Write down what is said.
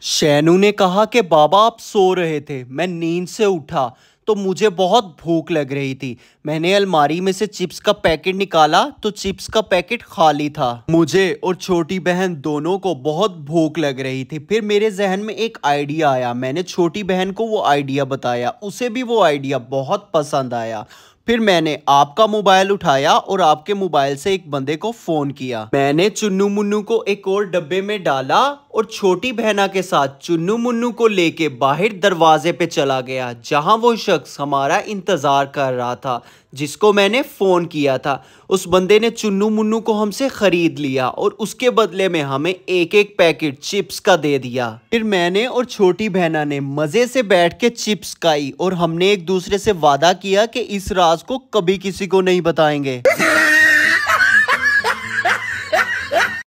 शैनू ने कहा कि बाबा आप सो रहे थे। मैं नींद से उठा। तो मुझे बहुत भूख लग रही थी। मैंने अलमारी में से चिप्स का पैकेट निकाला तो चिप्स का पैकेट खाली था। मुझे और छोटी बहन दोनों को बहुत भूख लग रही थी। फिर मेरे जहन में एक आइडिया आया। मैंने छोटी बहन को वो आइडिया बताया। उसे भी वो आइडिया बहुत पसंद आया। फिर मैंने आपका मोबाइल उठाया और आपके मोबाइल से एक बंदे को फ़ोन किया। मैंने चुन्नू मुन्नू को एक और डब्बे में डाला और छोटी बहना के साथ चुन्नू मुन्नू को लेके बाहर दरवाजे पे चला गया, जहाँ वो शख्स हमारा इंतज़ार कर रहा था, जिसको मैंने फ़ोन किया था। उस बंदे ने चुन्नू मुन्नू को हमसे ख़रीद लिया और उसके बदले में हमें एक एक पैकेट चिप्स का दे दिया। फिर मैंने और छोटी बहना ने मज़े से बैठ के चिप्स खाई और हमने एक दूसरे से वादा किया कि इस राज को कभी किसी को नहीं बताएँगे।